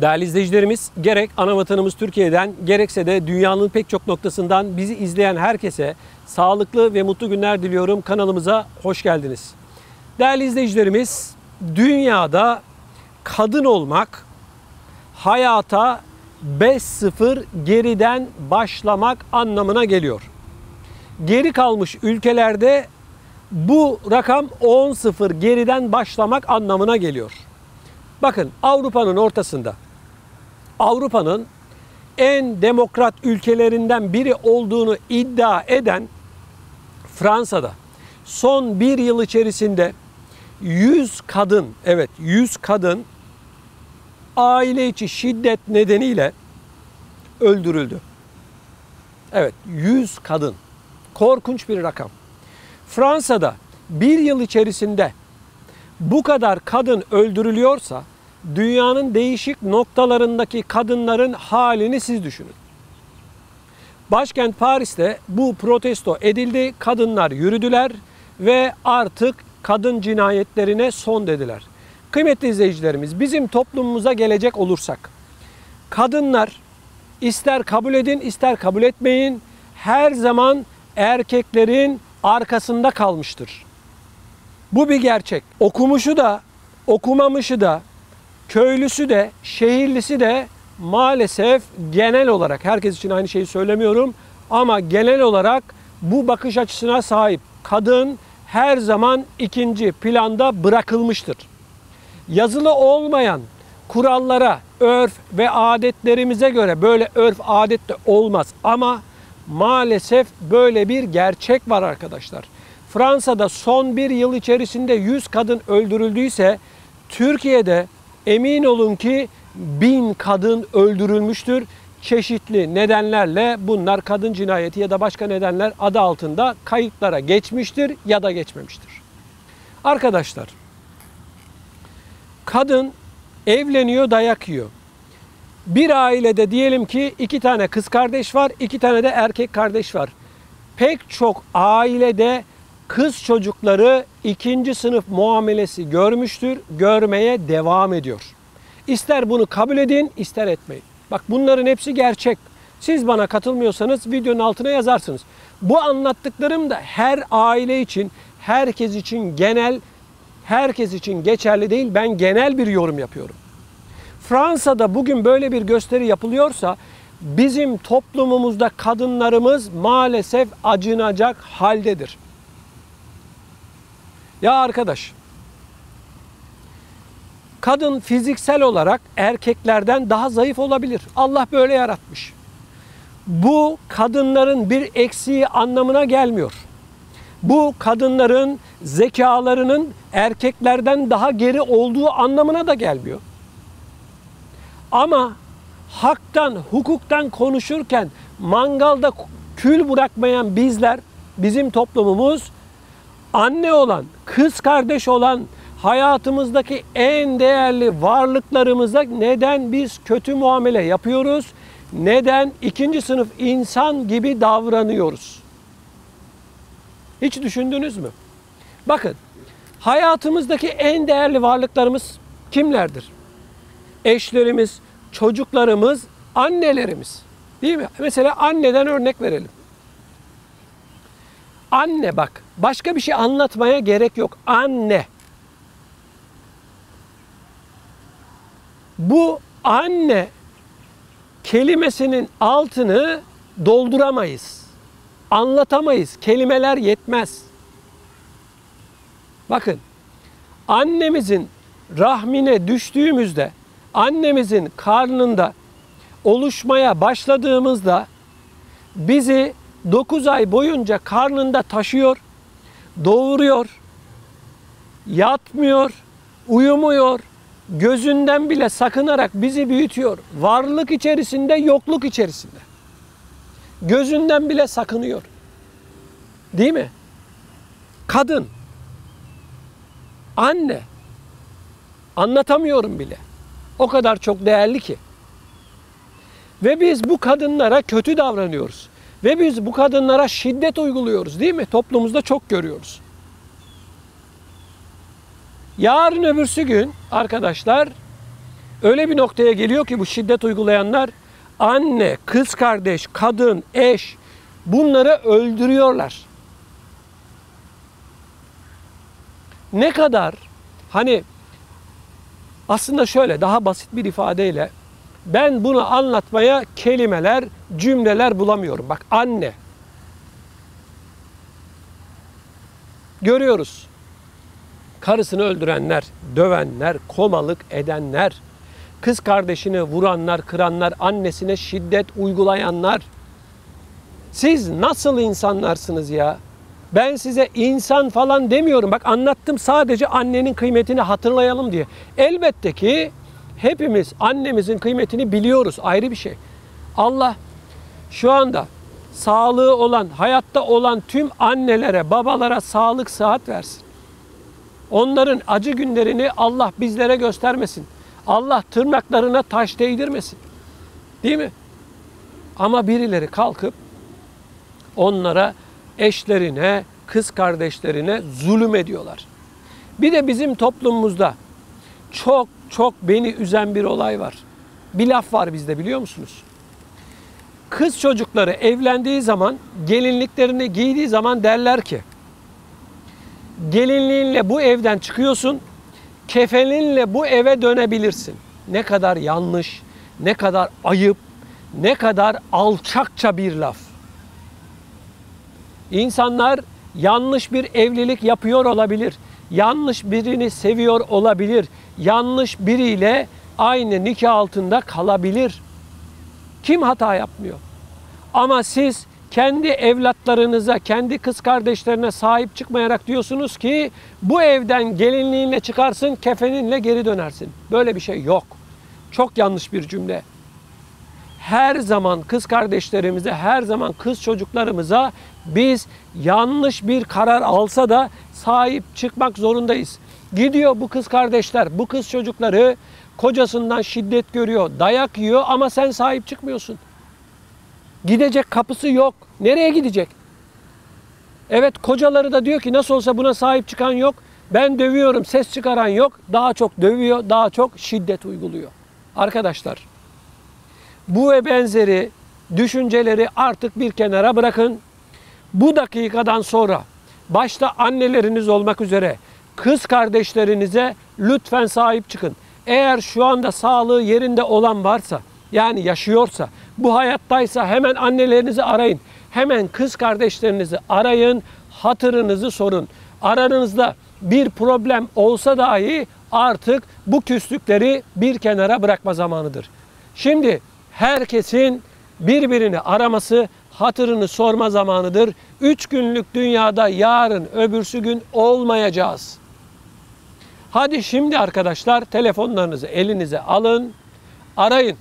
Değerli izleyicilerimiz, gerek ana vatanımız Türkiye'den gerekse de dünyanın pek çok noktasından bizi izleyen herkese sağlıklı ve mutlu günler diliyorum. Kanalımıza hoş geldiniz. Değerli izleyicilerimiz, dünyada kadın olmak hayata 5-0 geriden başlamak anlamına geliyor. Geri kalmış ülkelerde bu rakam 10-0 geriden başlamak anlamına geliyor. Bakın Avrupa'nın ortasında Avrupa'nın en demokrat ülkelerinden biri olduğunu iddia eden Fransa'da son bir yıl içerisinde 100 kadın, evet 100 kadın aile içi şiddet nedeniyle öldürüldü. Evet 100 kadın. Korkunç bir rakam. Fransa'da bir yıl içerisinde bu kadar kadın öldürülüyorsa dünyanın değişik noktalarındaki kadınların halini siz düşünün. Başkent Paris'te bu protesto edildi. Kadınlar yürüdüler ve artık kadın cinayetlerine son dediler. Kıymetli izleyicilerimiz bizim toplumumuza gelecek olursak kadınlar ister kabul edin ister kabul etmeyin her zaman erkeklerin arkasında kalmıştır. Bu bir gerçek. Okumuşu da, okumamışı da, köylüsü de, şehirlisi de maalesef genel olarak herkes için aynı şeyi söylemiyorum ama genel olarak bu bakış açısına sahip kadın her zaman ikinci planda bırakılmıştır. Yazılı olmayan kurallara, örf ve adetlerimize göre böyle örf adet de olmaz ama maalesef böyle bir gerçek var arkadaşlar. Fransa'da son bir yıl içerisinde 100 kadın öldürüldüyse Türkiye'de emin olun ki bin kadın öldürülmüştür. Çeşitli nedenlerle bunlar kadın cinayeti ya da başka nedenler adı altında kayıtlara geçmiştir ya da geçmemiştir. Arkadaşlar kadın evleniyor dayak yiyor. Bir ailede diyelim ki iki tane kız kardeş var, iki tane de erkek kardeş var. Pek çok ailede kız çocukları ikinci sınıf muamelesi görmüştür, görmeye devam ediyor. İster bunu kabul edin, ister etmeyin. Bak bunların hepsi gerçek. Siz bana katılmıyorsanız videonun altına yazarsınız. Bu anlattıklarım da her aile için, herkes için genel, herkes için geçerli değil. Ben genel bir yorum yapıyorum. Fransa'da bugün böyle bir gösteri yapılıyorsa bizim toplumumuzda kadınlarımız maalesef acınacak haldedir. Ya arkadaş, kadın fiziksel olarak erkeklerden daha zayıf olabilir. Allah böyle yaratmış. Bu kadınların bir eksiği anlamına gelmiyor. Bu kadınların zekalarının erkeklerden daha geri olduğu anlamına da gelmiyor. Ama haktan, hukuktan konuşurken mangalda kül bırakmayan bizler, bizim toplumumuz anne olan, kız kardeş olan hayatımızdaki en değerli varlıklarımıza neden biz kötü muamele yapıyoruz? Neden ikinci sınıf insan gibi davranıyoruz? Hiç düşündünüz mü? Bakın, hayatımızdaki en değerli varlıklarımız kimlerdir? Eşlerimiz, çocuklarımız, annelerimiz. Değil mi? Mesela anneden örnek verelim. Anne bak. Başka bir şey anlatmaya gerek yok. Anne. Bu anne kelimesinin altını dolduramayız. Anlatamayız. Kelimeler yetmez. Bakın. Annemizin rahmine düştüğümüzde, annemizin karnında oluşmaya başladığımızda bizi 9 ay boyunca karnında taşıyor, doğuruyor, yatmıyor, uyumuyor, gözünden bile sakınarak bizi büyütüyor. Varlık içerisinde, yokluk içerisinde. Gözünden bile sakınıyor. Değil mi? Kadın, anne, anlatamıyorum bile. O kadar çok değerli ki. Ve biz bu kadınlara kötü davranıyoruz. Ve biz bu kadınlara şiddet uyguluyoruz değil mi? Toplumumuzda çok görüyoruz. Yarın öbürsü gün arkadaşlar Öyle bir noktaya geliyor ki bu şiddet uygulayanlar anne, kız kardeş, kadın, eş bunları öldürüyorlar. Ne kadar hani aslında şöyle daha basit bir ifadeyle ben bunu anlatmaya kelimeler, cümleler bulamıyorum. Bak anne. Görüyoruz. Karısını öldürenler, dövenler, komalık edenler, kız kardeşini vuranlar, kıranlar, annesine şiddet uygulayanlar. Siz nasıl insanlarsınız ya? Ben size insan falan demiyorum. Bak anlattım sadece annenin kıymetini hatırlayalım diye. Elbette ki hepimiz annemizin kıymetini biliyoruz. Ayrı bir şey. Allah şu anda sağlığı olan, hayatta olan tüm annelere, babalara sağlık, sıhhat versin. Onların acı günlerini Allah bizlere göstermesin. Allah tırnaklarına taş değdirmesin. Değil mi? Ama birileri kalkıp onlara, eşlerine, kız kardeşlerine zulüm ediyorlar. Bir de bizim toplumumuzda çok çok beni üzen bir olay var. Bir laf var bizde biliyor musunuz? Kız çocukları evlendiği zaman, gelinliklerini giydiği zaman derler ki gelinliğinle bu evden çıkıyorsun, kefeninle bu eve dönebilirsin. Ne kadar yanlış, ne kadar ayıp, ne kadar alçakça bir laf. İnsanlar yanlış bir evlilik yapıyor olabilir. Yanlış birini seviyor olabilir. Yanlış biriyle aynı nikah altında kalabilir. Kim hata yapmıyor? Ama siz kendi evlatlarınıza, kendi kız kardeşlerine sahip çıkmayarak diyorsunuz ki bu evden gelinliğinle çıkarsın, kefeninle geri dönersin. Böyle bir şey yok. Çok yanlış bir cümle. Her zaman kız kardeşlerimize, her zaman kız çocuklarımıza biz yanlış bir karar alsa da sahip çıkmak zorundayız. Gidiyor bu kız kardeşler, bu kız çocukları kocasından şiddet görüyor, dayak yiyor ama sen sahip çıkmıyorsun. Gidecek kapısı yok. Nereye gidecek? Evet kocaları da diyor ki nasıl olsa buna sahip çıkan yok. Ben dövüyorum, ses çıkaran yok. Daha çok dövüyor, daha çok şiddet uyguluyor. Arkadaşlar bu ve benzeri düşünceleri artık bir kenara bırakın. Bu dakikadan sonra başta anneleriniz olmak üzere kız kardeşlerinize lütfen sahip çıkın. Eğer şu anda sağlığı yerinde olan varsa yani yaşıyorsa bu hayattaysa hemen annelerinizi arayın. Hemen kız kardeşlerinizi arayın, hatırınızı sorun. Aranızda bir problem olsa dahi artık bu küslükleri bir kenara bırakma zamanıdır. Şimdi herkesin birbirini araması, hatırını sorma zamanıdır. Üç günlük dünyada yarın, öbürsü gün olmayacağız. Hadi şimdi arkadaşlar telefonlarınızı elinize alın, arayın.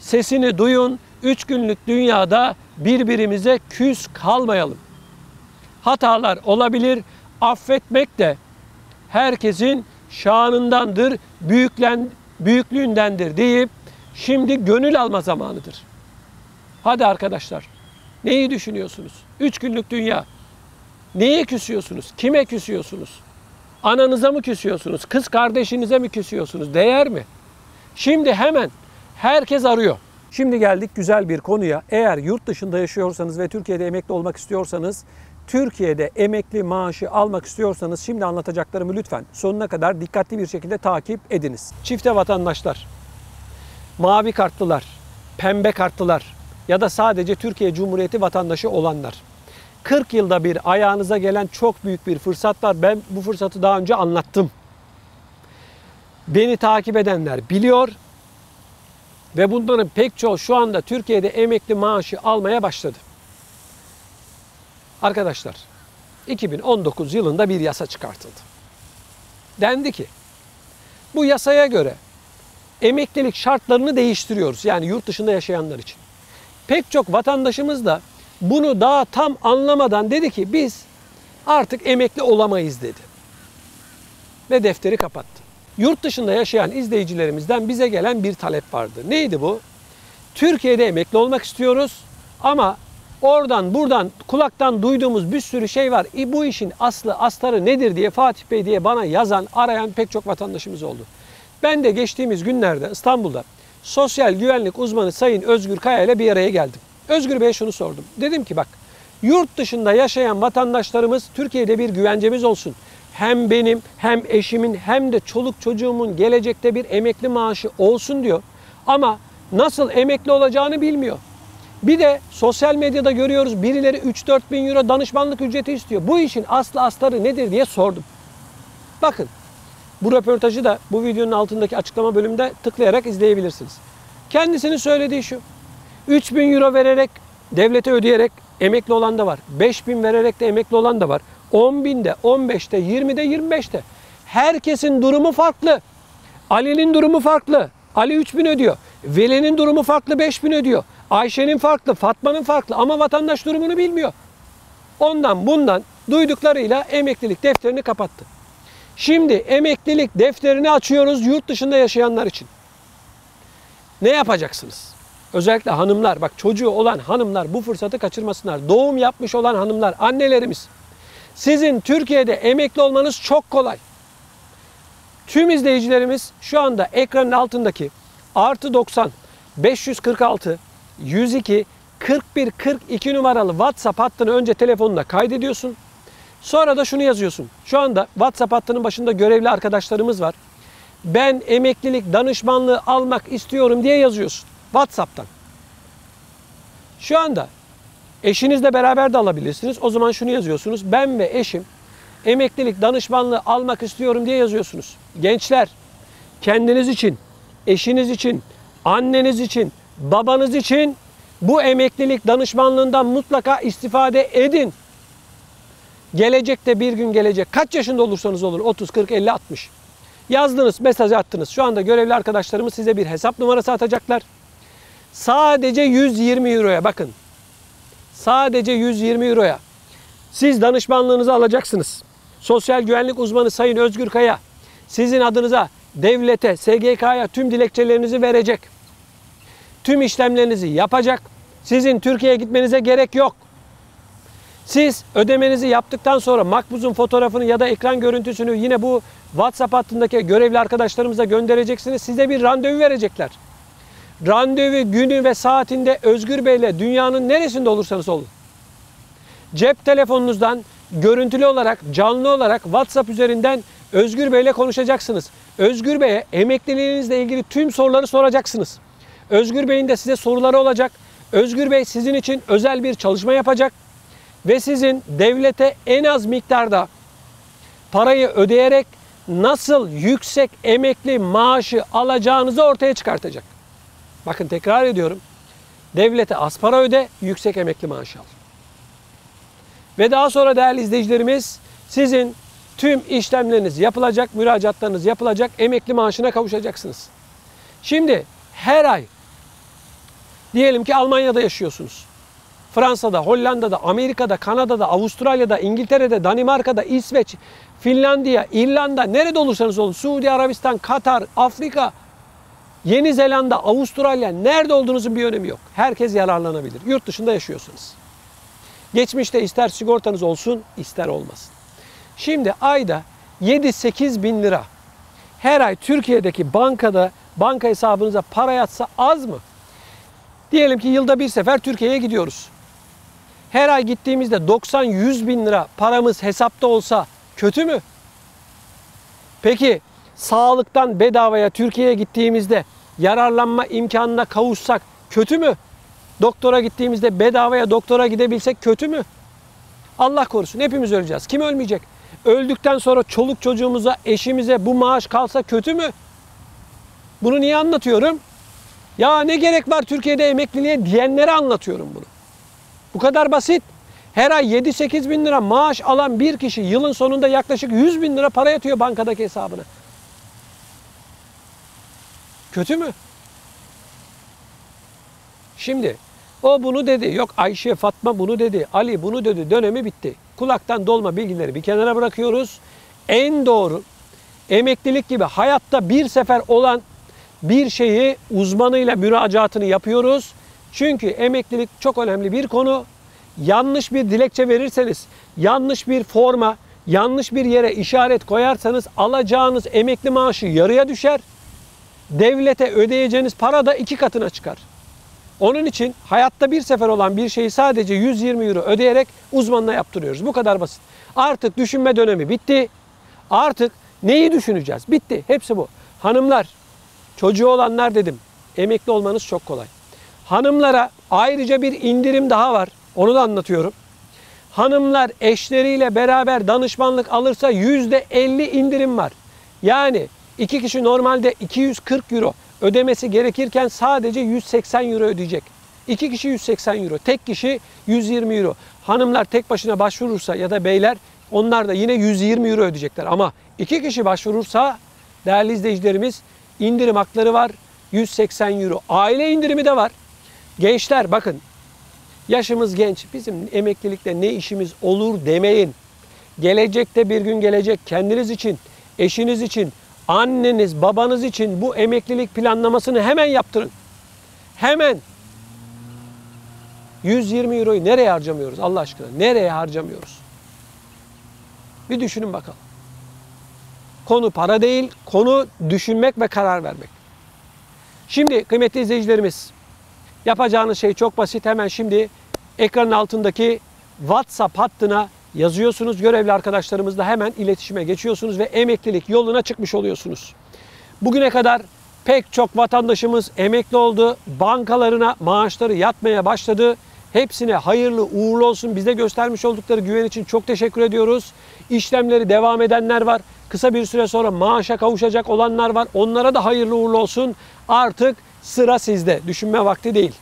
Sesini duyun. Üç günlük dünyada birbirimize küs kalmayalım. Hatalar olabilir. Affetmek de herkesin şanındandır, büyüklen, büyüklüğündendir deyip şimdi gönül alma zamanıdır. Hadi arkadaşlar. Neyi düşünüyorsunuz? Üç günlük dünya. Neye küsüyorsunuz? Kime küsüyorsunuz? Ananıza mı küsüyorsunuz? Kız kardeşinize mi küsüyorsunuz? Değer mi? Şimdi hemen herkes arıyor. Şimdi geldik güzel bir konuya. Eğer yurt dışında yaşıyorsanız ve Türkiye'de emekli olmak istiyorsanız, Türkiye'de emekli maaşı almak istiyorsanız şimdi anlatacaklarımı lütfen sonuna kadar dikkatli bir şekilde takip ediniz. Çifte vatandaşlar, mavi kartlılar, pembe kartlılar ya da sadece Türkiye Cumhuriyeti vatandaşı olanlar. 40 yılda bir ayağınıza gelen çok büyük bir fırsat var. Ben bu fırsatı daha önce anlattım. Beni takip edenler biliyor ve bunların pek çoğu şu anda Türkiye'de emekli maaşı almaya başladı. Arkadaşlar 2019 yılında bir yasa çıkartıldı. Dendi ki bu yasaya göre emeklilik şartlarını değiştiriyoruz. Yani yurt dışında yaşayanlar için. Pek çok vatandaşımız da bunu daha tam anlamadan dedi ki biz artık emekli olamayız dedi. Ve defteri kapattı. Yurt dışında yaşayan izleyicilerimizden bize gelen bir talep vardı. Neydi bu? Türkiye'de emekli olmak istiyoruz ama oradan buradan kulaktan duyduğumuz bir sürü şey var. E bu işin aslı astarı nedir diye Fatih Bey diye bana yazan, arayan pek çok vatandaşımız oldu. Ben de geçtiğimiz günlerde İstanbul'da sosyal güvenlik uzmanı Sayın Özgür Kaya ile bir araya geldim. Özgür Bey'e şunu sordum. Dedim ki bak yurt dışında yaşayan vatandaşlarımız Türkiye'de bir güvencemiz olsun. Hem benim hem eşimin hem de çoluk çocuğumun gelecekte bir emekli maaşı olsun diyor. Ama nasıl emekli olacağını bilmiyor. Bir de sosyal medyada görüyoruz birileri 3-4 bin euro danışmanlık ücreti istiyor. Bu işin aslı astarı nedir diye sordum. Bakın bu röportajı da bu videonun altındaki açıklama bölümünde tıklayarak izleyebilirsiniz. Kendisinin söylediği şu. 3 bin euro vererek devlete ödeyerek emekli olan da var. 5 bin vererek de emekli olan da var. 10 binde, 15'te, 20'de, 25'te. Herkesin durumu farklı. Ali'nin durumu farklı. Ali 3 bin ödüyor. Veli'nin durumu farklı 5 bin ödüyor. Ayşe'nin farklı, Fatma'nın farklı ama vatandaş durumunu bilmiyor. Ondan bundan duyduklarıyla emeklilik defterini kapattı. Şimdi emeklilik defterini açıyoruz yurt dışında yaşayanlar için. Ne yapacaksınız? Özellikle hanımlar, bak çocuğu olan hanımlar bu fırsatı kaçırmasınlar. Doğum yapmış olan hanımlar, annelerimiz. Sizin Türkiye'de emekli olmanız çok kolay. Tüm izleyicilerimiz şu anda ekranın altındaki artı 90 546 102 41 42 numaralı WhatsApp hattını önce telefonuna kaydediyorsun. Sonra da şunu yazıyorsun. Şu anda WhatsApp hattının başında görevli arkadaşlarımız var. Ben emeklilik danışmanlığı almak istiyorum diye yazıyorsun WhatsApp'tan. Şu anda eşinizle beraber de alabilirsiniz. O zaman şunu yazıyorsunuz. Ben ve eşim emeklilik danışmanlığı almak istiyorum diye yazıyorsunuz. Gençler kendiniz için, eşiniz için, anneniz için, babanız için bu emeklilik danışmanlığından mutlaka istifade edin. Gelecekte bir gün gelecek. Kaç yaşında olursanız olun 30, 40, 50, 60. Yazdınız, mesaj attınız. Şu anda görevli arkadaşlarımız size bir hesap numarası atacaklar. Sadece 120 euroya bakın. Sadece 120 euroya. Siz danışmanlığınızı alacaksınız. Sosyal güvenlik uzmanı Sayın Özgür Kaya sizin adınıza devlete, SGK'ya tüm dilekçelerinizi verecek. Tüm işlemlerinizi yapacak. Sizin Türkiye'ye gitmenize gerek yok. Siz ödemenizi yaptıktan sonra makbuzun fotoğrafını ya da ekran görüntüsünü yine bu WhatsApp hattındaki görevli arkadaşlarımıza göndereceksiniz. Size bir randevu verecekler. Randevu günü ve saatinde Özgür Bey'le dünyanın neresinde olursanız olun. Cep telefonunuzdan görüntülü olarak, canlı olarak WhatsApp üzerinden Özgür Bey'le konuşacaksınız. Özgür Bey'e emekliliğinizle ilgili tüm soruları soracaksınız. Özgür Bey'in de size soruları olacak. Özgür Bey sizin için özel bir çalışma yapacak ve sizin devlete en az miktarda parayı ödeyerek nasıl yüksek emekli maaşı alacağınızı ortaya çıkartacak. Bakın tekrar ediyorum. Devlete az para öde, yüksek emekli maaşı al. Ve daha sonra değerli izleyicilerimiz sizin tüm işlemleriniz yapılacak, müracaatlarınız yapılacak, emekli maaşına kavuşacaksınız. Şimdi her ay diyelim ki Almanya'da yaşıyorsunuz. Fransa'da, Hollanda'da, Amerika'da, Kanada'da, Avustralya'da, İngiltere'de, Danimarka'da, İsveç, Finlandiya, İrlanda, nerede olursanız olun, Suudi Arabistan, Katar, Afrika, Yeni Zelanda, Avustralya, nerede olduğunuzun bir önemi yok. Herkes yararlanabilir. Yurt dışında yaşıyorsunuz. Geçmişte ister sigortanız olsun, ister olmasın. Şimdi ayda 7-8 bin lira her ay Türkiye'deki bankada banka hesabınıza para yatsa az mı? Diyelim ki yılda bir sefer Türkiye'ye gidiyoruz. Her ay gittiğimizde 90-100 bin lira paramız hesapta olsa kötü mü? Peki sağlıktan bedavaya Türkiye'ye gittiğimizde yararlanma imkanına kavuşsak kötü mü? Doktora gittiğimizde bedavaya doktora gidebilsek kötü mü? Allah korusun hepimiz öleceğiz. Kim ölmeyecek? Öldükten sonra çoluk çocuğumuza, eşimize bu maaş kalsa kötü mü? Bunu niye anlatıyorum? Ya ne gerek var Türkiye'de emekliliğe diyenlere anlatıyorum bunu. Bu kadar basit. Her ay 7-8 bin lira maaş alan bir kişi yılın sonunda yaklaşık 100 bin lira para yatıyor bankadaki hesabına. Kötü mü? Şimdi o bunu dedi. Yok Ayşe, Fatma bunu dedi. Ali bunu dedi. Dönemi bitti. Kulaktan dolma bilgileri bir kenara bırakıyoruz. En doğru emeklilik gibi hayatta bir sefer olan bir şeyi uzmanıyla müracaatını yapıyoruz. Çünkü emeklilik çok önemli bir konu. Yanlış bir dilekçe verirseniz, yanlış bir forma, yanlış bir yere işaret koyarsanız alacağınız emekli maaşı yarıya düşer. devlete ödeyeceğiniz para da iki katına çıkar. Onun için hayatta bir sefer olan bir şeyi sadece 120 euro ödeyerek uzmanına yaptırıyoruz. Bu kadar basit. Artık düşünme dönemi bitti. Artık neyi düşüneceğiz? Bitti. Hepsi bu. Hanımlar, çocuğu olanlar dedim. Emekli olmanız çok kolay. Hanımlara ayrıca bir indirim daha var. Onu da anlatıyorum. Hanımlar eşleriyle beraber danışmanlık alırsa %50 indirim var. Yani iki kişi normalde 240 euro ödemesi gerekirken sadece 180 euro ödeyecek. İki kişi 180 euro, tek kişi 120 euro. Hanımlar tek başına başvurursa ya da beyler onlar da yine 120 euro ödeyecekler. Ama iki kişi başvurursa değerli izleyicilerimiz indirim hakları var 180 euro. Aile indirimi de var. Gençler bakın yaşımız genç bizim emeklilikte ne işimiz olur demeyin. Gelecekte bir gün gelecek kendiniz için, eşiniz için, anneniz, babanız için bu emeklilik planlamasını hemen yaptırın. Hemen. 120 euroyu nereye harcamıyoruz Allah aşkına? Nereye harcamıyoruz? Bir düşünün bakalım. Konu para değil, konu düşünmek ve karar vermek. Şimdi kıymetli izleyicilerimiz, yapacağınız şey çok basit. Hemen şimdi ekranın altındaki WhatsApp hattına yazıyorsunuz. Görevli arkadaşlarımızla hemen iletişime geçiyorsunuz ve emeklilik yoluna çıkmış oluyorsunuz. Bugüne kadar pek çok vatandaşımız emekli oldu. Bankalarına maaşları yatmaya başladı. Hepsine hayırlı uğurlu olsun. Bize göstermiş oldukları güven için çok teşekkür ediyoruz. İşlemleri devam edenler var. Kısa bir süre sonra maaşa kavuşacak olanlar var. Onlara da hayırlı uğurlu olsun. Artık sıra sizde. Düşünme vakti değil.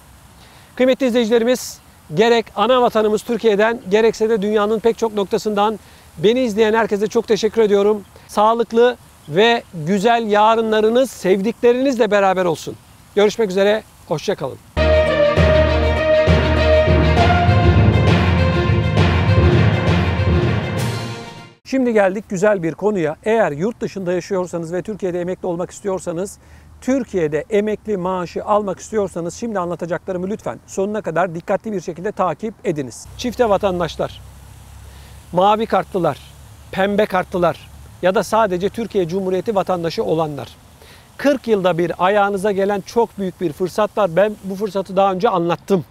Kıymetli izleyicilerimiz gerek ana vatanımız Türkiye'den gerekse de dünyanın pek çok noktasından beni izleyen herkese çok teşekkür ediyorum. Sağlıklı ve güzel yarınlarınız sevdiklerinizle beraber olsun. Görüşmek üzere, hoşçakalın. Şimdi geldik güzel bir konuya. Eğer yurt dışında yaşıyorsanız ve Türkiye'de emekli olmak istiyorsanız, Türkiye'de emekli maaşı almak istiyorsanız şimdi anlatacaklarımı lütfen sonuna kadar dikkatli bir şekilde takip ediniz. Çifte vatandaşlar, mavi kartlılar, pembe kartlılar ya da sadece Türkiye Cumhuriyeti vatandaşı olanlar. 40 yılda bir ayağınıza gelen çok büyük bir fırsat var. Ben bu fırsatı daha önce anlattım.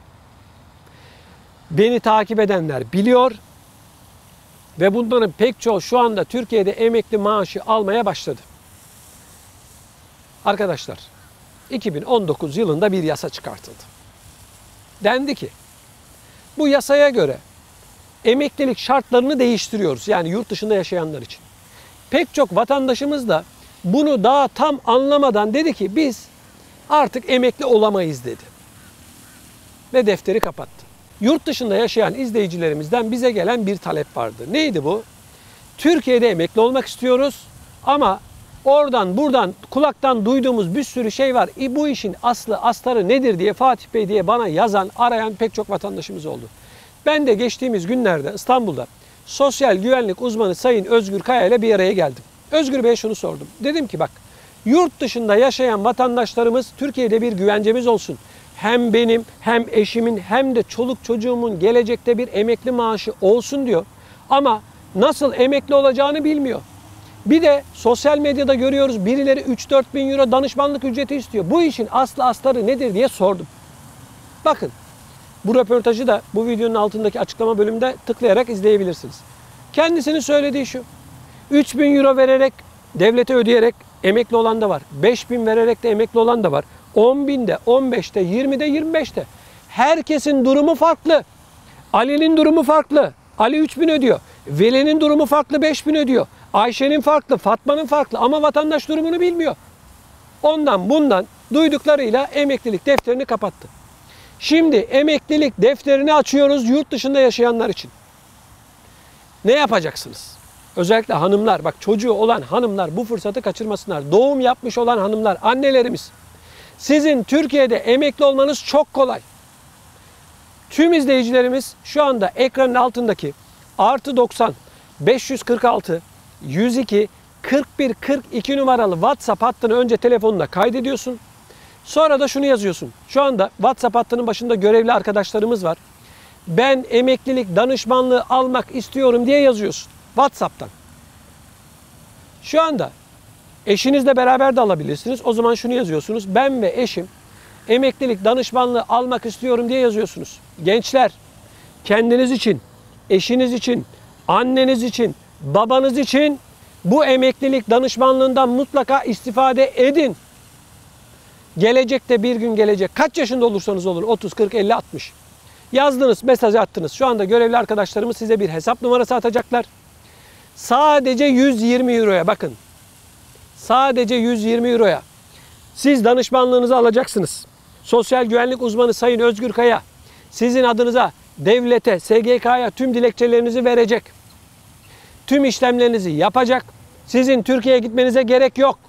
Beni takip edenler biliyor ve bunların pek çoğu şu anda Türkiye'de emekli maaşı almaya başladı. Arkadaşlar 2019 yılında bir yasa çıkartıldı. Dendi ki bu yasaya göre emeklilik şartlarını değiştiriyoruz. Yani yurt dışında yaşayanlar için. Pek çok vatandaşımız da bunu daha tam anlamadan dedi ki biz artık emekli olamayız dedi. Ve defteri kapattı. Yurt dışında yaşayan izleyicilerimizden bize gelen bir talep vardı. Neydi bu? Türkiye'de emekli olmak istiyoruz ama oradan buradan kulaktan duyduğumuz bir sürü şey var. E bu işin aslı astarı nedir diye Fatih Bey diye bana yazan, arayan pek çok vatandaşımız oldu. Ben de geçtiğimiz günlerde İstanbul'da sosyal güvenlik uzmanı Sayın Özgür Kaya ile bir araya geldim. Özgür Bey'e şunu sordum. Dedim ki bak yurt dışında yaşayan vatandaşlarımız Türkiye'de bir güvencemiz olsun. Hem benim hem eşimin hem de çoluk çocuğumun gelecekte bir emekli maaşı olsun diyor. Ama nasıl emekli olacağını bilmiyor. Bir de sosyal medyada görüyoruz birileri 3-4 bin euro danışmanlık ücreti istiyor. Bu işin aslı astarı nedir diye sordum. Bakın bu röportajı da bu videonun altındaki açıklama bölümünde tıklayarak izleyebilirsiniz. Kendisinin söylediği şu. 3 bin euro vererek devlete ödeyerek emekli olan da var. 5 bin vererek de emekli olan da var. 10 binde, 15'te, 20'de, 25'te. Herkesin durumu farklı. Ali'nin durumu farklı. Ali 3 bin ödüyor. Veli'nin durumu farklı 5 bin ödüyor. Ayşe'nin farklı, Fatma'nın farklı ama vatandaş durumunu bilmiyor. Ondan bundan duyduklarıyla emeklilik defterini kapattı. Şimdi emeklilik defterini açıyoruz yurt dışında yaşayanlar için. Ne yapacaksınız? Özellikle hanımlar, bak çocuğu olan hanımlar bu fırsatı kaçırmasınlar. Doğum yapmış olan hanımlar, annelerimiz. Sizin Türkiye'de emekli olmanız çok kolay. Tüm izleyicilerimiz şu anda ekranın altındaki artı 90 546 102 41 42 numaralı WhatsApp hattını önce telefonunda kaydediyorsun. Sonra da şunu yazıyorsun. Şu anda WhatsApp hattının başında görevli arkadaşlarımız var. Ben emeklilik danışmanlığı almak istiyorum diye yazıyorsun WhatsApp'tan. Şu anda Eşinizle beraber de alabilirsiniz. O zaman şunu yazıyorsunuz. Ben ve eşim emeklilik danışmanlığı almak istiyorum diye yazıyorsunuz. Gençler kendiniz için, eşiniz için, anneniz için, babanız için bu emeklilik danışmanlığından mutlaka istifade edin. Gelecekte bir gün gelecek. Kaç yaşında olursanız olun 30, 40, 50, 60. Yazdınız, mesaj attınız. Şu anda görevli arkadaşlarımız size bir hesap numarası atacaklar. Sadece 120 euroya bakın. Sadece 120 euroya. Siz danışmanlığınızı alacaksınız. Sosyal güvenlik uzmanı Sayın Özgür Kaya sizin adınıza devlete, SGK'ya tüm dilekçelerinizi verecek. Tüm işlemlerinizi yapacak. Sizin Türkiye'ye gitmenize gerek yok.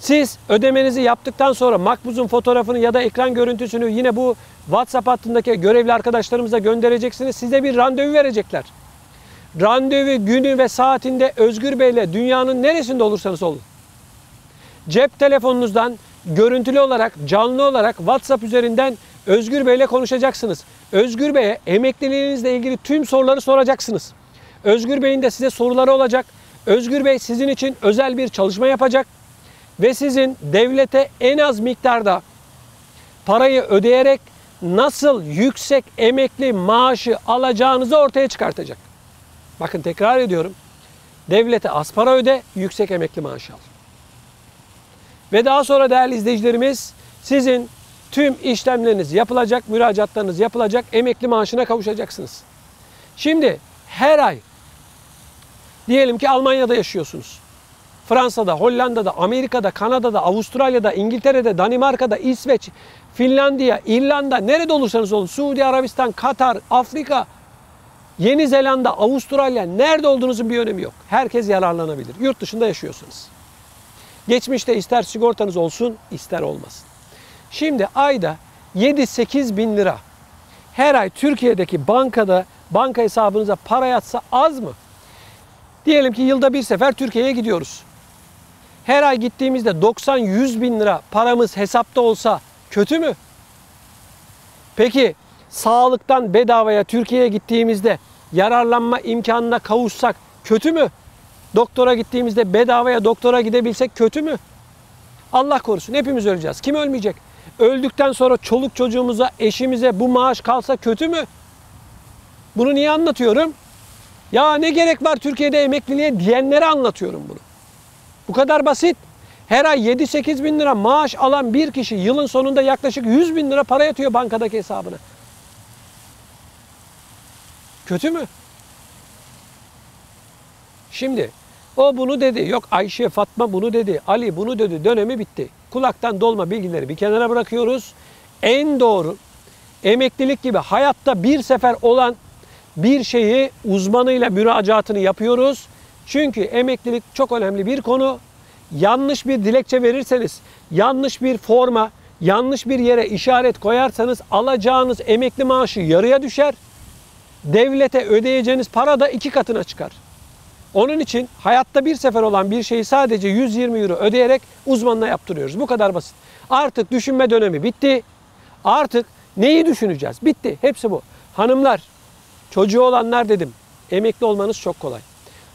Siz ödemenizi yaptıktan sonra makbuzun fotoğrafını ya da ekran görüntüsünü yine bu WhatsApp hattındaki görevli arkadaşlarımıza göndereceksiniz. Size bir randevu verecekler. Randevu günü ve saatinde Özgür Bey'le dünyanın neresinde olursanız olun. Cep telefonunuzdan görüntülü olarak, canlı olarak WhatsApp üzerinden Özgür Bey'le konuşacaksınız. Özgür Bey'e emekliliğinizle ilgili tüm soruları soracaksınız. Özgür Bey'in de size soruları olacak. Özgür Bey sizin için özel bir çalışma yapacak ve sizin devlete en az miktarda parayı ödeyerek nasıl yüksek emekli maaşı alacağınızı ortaya çıkartacak. Bakın tekrar ediyorum. Devlete az para öde, yüksek emekli maaşı al. Ve daha sonra değerli izleyicilerimiz sizin tüm işlemleriniz yapılacak, müracaatlarınız yapılacak, emekli maaşına kavuşacaksınız. Şimdi her ay diyelim ki Almanya'da yaşıyorsunuz. Fransa'da, Hollanda'da, Amerika'da, Kanada'da, Avustralya'da, İngiltere'de, Danimarka'da, İsveç, Finlandiya, İrlanda, nerede olursanız olun, Suudi Arabistan, Katar, Afrika, Yeni Zelanda, Avustralya, nerede olduğunuzun bir önemi yok. Herkes yararlanabilir. Yurt dışında yaşıyorsunuz. Geçmişte ister sigortanız olsun, ister olmasın. Şimdi ayda 7-8 bin lira her ay Türkiye'deki bankada banka hesabınıza para yatsa az mı? Diyelim ki yılda bir sefer Türkiye'ye gidiyoruz. Her ay gittiğimizde 90-100 bin lira paramız hesapta olsa kötü mü? Peki sağlıktan bedavaya Türkiye'ye gittiğimizde yararlanma imkanına kavuşsak kötü mü? Doktora gittiğimizde bedavaya doktora gidebilsek kötü mü? Allah korusun hepimiz öleceğiz. Kim ölmeyecek? Öldükten sonra çoluk çocuğumuza, eşimize bu maaş kalsa kötü mü? Bunu niye anlatıyorum? Ya ne gerek var Türkiye'de emekliliğe diyenlere anlatıyorum bunu. Bu kadar basit. Her ay 7-8 bin lira maaş alan bir kişi yılın sonunda yaklaşık 100 bin lira para yatıyor bankadaki hesabına. Kötü mü? Şimdi o bunu dedi. Yok Ayşe Fatma bunu dedi. Ali bunu dedi. Dönemi bitti. Kulaktan dolma bilgileri bir kenara bırakıyoruz. En doğru emeklilik gibi hayatta bir sefer olan bir şeyi uzmanıyla müracaatını yapıyoruz. Çünkü emeklilik çok önemli bir konu. Yanlış bir dilekçe verirseniz, yanlış bir forma, yanlış bir yere işaret koyarsanız alacağınız emekli maaşı yarıya düşer. Devlete ödeyeceğiniz para da iki katına çıkar. Onun için hayatta bir sefer olan bir şeyi sadece 120 euro ödeyerek uzmanına yaptırıyoruz. Bu kadar basit. Artık düşünme dönemi bitti. Artık neyi düşüneceğiz? Bitti. Hepsi bu. Hanımlar, çocuğu olanlar dedim. Emekli olmanız çok kolay.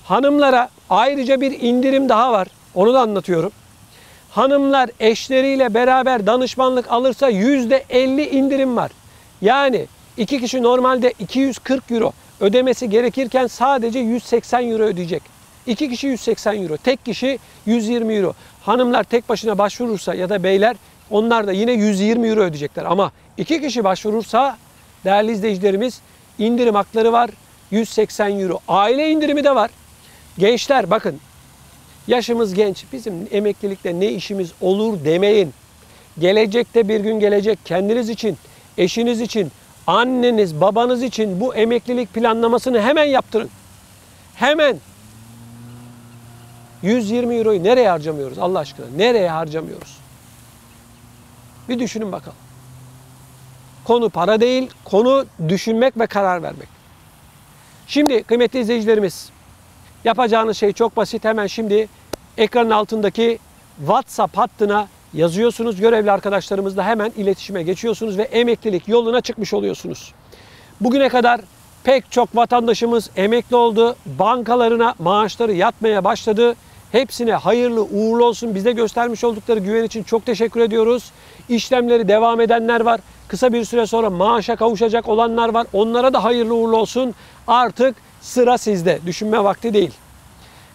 Hanımlara ayrıca bir indirim daha var. Onu da anlatıyorum. Hanımlar eşleriyle beraber danışmanlık alırsa %50 indirim var. Yani iki kişi normalde 240 euro ödemesi gerekirken sadece 180 euro ödeyecek. İki kişi 180 euro, tek kişi 120 euro. Hanımlar tek başına başvurursa ya da beyler onlar da yine 120 euro ödeyecekler. Ama iki kişi başvurursa değerli izleyicilerimiz indirim hakları var 180 euro. Aile indirimi de var. Gençler bakın yaşımız genç bizim emeklilikte ne işimiz olur demeyin. Gelecekte bir gün gelecek kendiniz için, eşiniz için, anneniz, babanız için bu emeklilik planlamasını hemen yaptırın. Hemen. 120 euroyu nereye harcamıyoruz Allah aşkına? Nereye harcamıyoruz? Bir düşünün bakalım. Konu para değil, konu düşünmek ve karar vermek. Şimdi kıymetli izleyicilerimiz, yapacağınız şey çok basit. Hemen şimdi ekranın altındaki WhatsApp hattına yazıyorsunuz. Görevli arkadaşlarımızla hemen iletişime geçiyorsunuz ve emeklilik yoluna çıkmış oluyorsunuz. Bugüne kadar pek çok vatandaşımız emekli oldu. Bankalarına maaşları yatmaya başladı. Hepsine hayırlı uğurlu olsun. Bize göstermiş oldukları güven için çok teşekkür ediyoruz. İşlemleri devam edenler var. Kısa bir süre sonra maaşa kavuşacak olanlar var. Onlara da hayırlı uğurlu olsun. Artık sıra sizde. Düşünme vakti değil.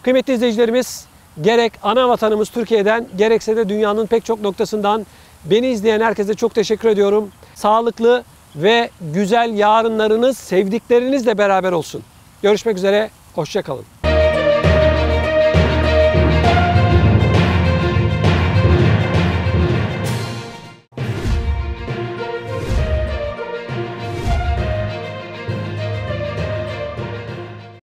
Kıymetli izleyicilerimiz, gerek ana vatanımız Türkiye'den gerekse de dünyanın pek çok noktasından beni izleyen herkese çok teşekkür ediyorum. Sağlıklı ve güzel yarınlarınız sevdiklerinizle beraber olsun. Görüşmek üzere, hoşçakalın.